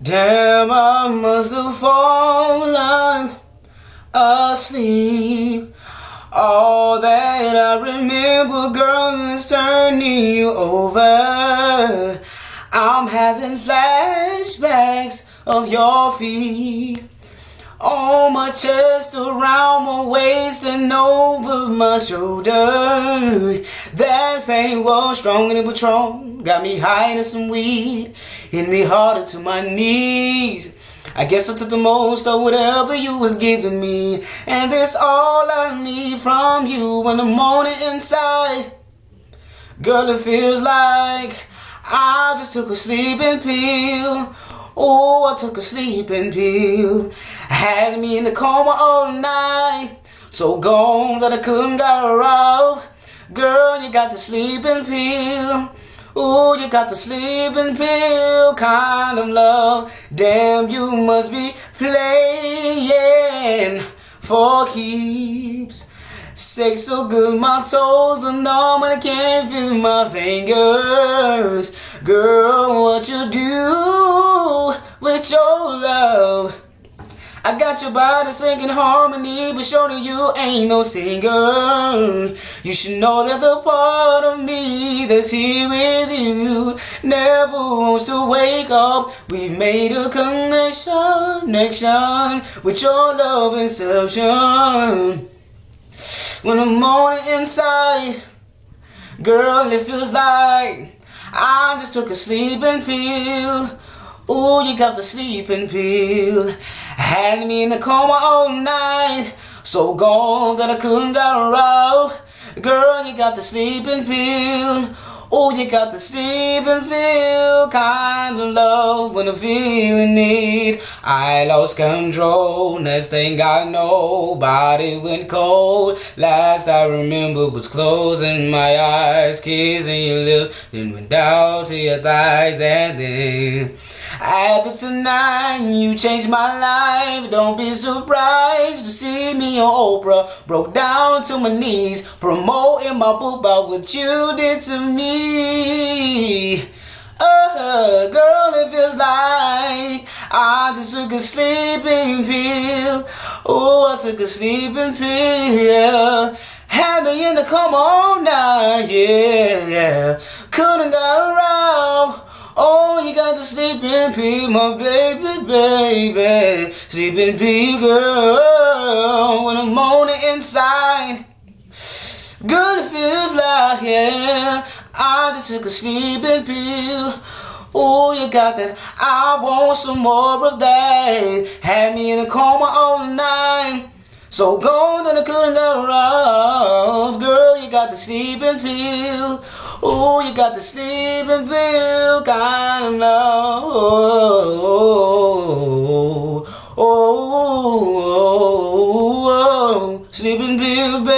Damn, I must have fallen asleep. All that I remember, girl, is turning you over. I'm having flashbacks of your feet. On my chest, around my waist, and over my shoulder. That pain was stronger than Patron. Got me high in some weed. Hit me harder to my knees. I guess I took the most of whatever you was giving me. And that's all I need from you when the morning inside. Girl, it feels like I just took a sleeping pill. Oh, I took a sleeping pill. Had me in the coma all night. So gone that I couldn't get up. Girl, you got the sleeping pill. Ooh, you got the sleeping pill kind of love. Damn, you must be playing for keeps. Sex so good, my toes are numb and I can't feel my fingers. Girl, what you do with your love? I got your body singing harmony, but surely you ain't no singer. You should know that the part of me that's here with you never wants to wake up. We've made a connection, connection with your love inception. When I'm morning inside, girl, it feels like I just took a sleeping pill. Ooh, you got the sleeping pill. Had me in the coma all night. So gone that I couldn't get. Girl, you got the sleeping pill. Oh, you got the sleeping pill kind of love when I'm feeling need. I lost control. Next thing I know, body went cold. Last I remember was closing my eyes, kissing your lips, then went down to your thighs, and then. After tonight, you changed my life. Don't be surprised to see me on Oprah. Broke down to my knees, promoting my book about what you did to me. Uh, girl, it feels like I just took a sleeping pill. Oh, I took a sleeping pill. Had me in the coma all night, yeah, yeah. Couldn't go. Oh, you got the sleeping pea, my baby, baby. Sleeping pea girl. When I'm on the inside. Good it feels like, yeah. I just took a sleeping pill. Oh, you got that. I want some more of that. Had me in a coma all night. So gone that I couldn't go wrong. Girl, you got the sleeping pill. Oh, you got the sleeping pill kind of love. Oh, oh, oh, oh, oh, oh, oh. sleeping pill, baby.